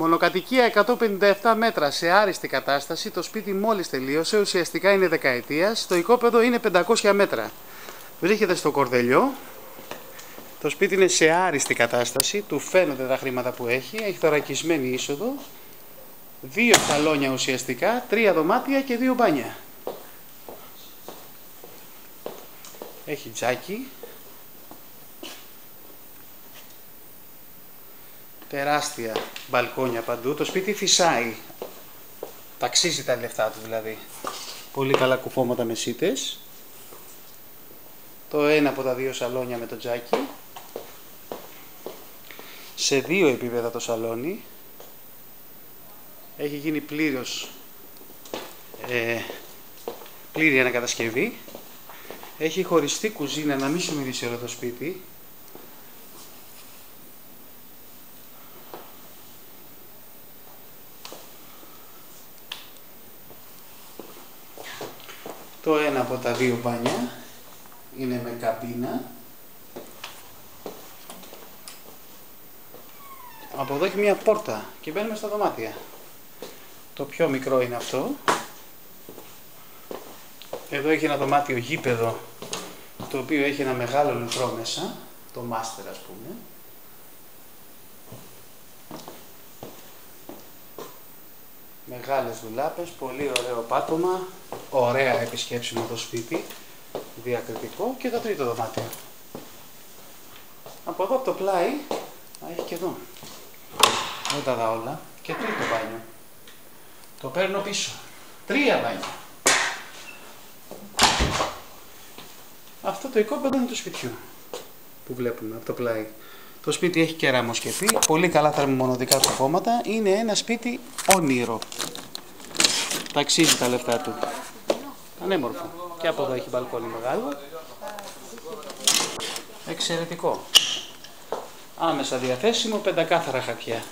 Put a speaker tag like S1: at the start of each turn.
S1: Μονοκατοικία 157 μέτρα σε άριστη κατάσταση. Το σπίτι μόλις τελείωσε, ουσιαστικά είναι δεκαετίας. Το οικόπεδο είναι 500 μέτρα. Βρίσκεται στο Κορδελιό. Το σπίτι είναι σε άριστη κατάσταση. Του φαίνονται τα χρήματα που έχει. Έχει θωρακισμένη είσοδο. Δύο σαλόνια ουσιαστικά, τρία δωμάτια και δύο μπάνια. Έχει τζάκι. Τεράστια μπαλκόνια παντού. Το σπίτι φυσάει. Ταξίζει τα λεφτά του δηλαδή. Πολύ καλά κουφώματα με σίτες. Το ένα από τα δύο σαλόνια με το τζάκι. Σε δύο επίπεδα το σαλόνι. Έχει γίνει πλήρως ε, πλήρη ανακατασκευή. Έχει χωριστή κουζίνα, να μην σου μιλήσει όλο το σπίτι. Το ένα από τα δύο μπάνια είναι με καμπίνα. Από εδώ έχει μια πόρτα και μπαίνουμε στα δωμάτια. Το πιο μικρό είναι αυτό. Εδώ έχει ένα δωμάτιο γήπεδο το οποίο έχει ένα μεγάλο λουτρό μέσα, το μάστερ ας πούμε. Μεγάλες δουλάπες, πολύ ωραίο πάτωμα, ωραία επισκέψιμο το σπίτι, διακριτικό και το τρίτο δωμάτιο. Από εδώ από το πλάι, έχει και εδώ, δεν τα δω όλα, και τρίτο μπάνιο. Το παίρνω πίσω. Τρία μπάνια. Αυτό το οικόπεδο είναι του σπιτιού που βλέπουμε από το πλάι. Το σπίτι έχει κεραμοσκεπή, πολύ καλά θερμομονωτικά κουφώματα. Είναι ένα σπίτι όνειρο. Ταξίζει τα λεφτά του. Ανέμορφο. Και από εδώ έχει μπαλκόνι μεγάλο. Εξαιρετικό. Άμεσα διαθέσιμο, πεντακάθαρα χαρτιά.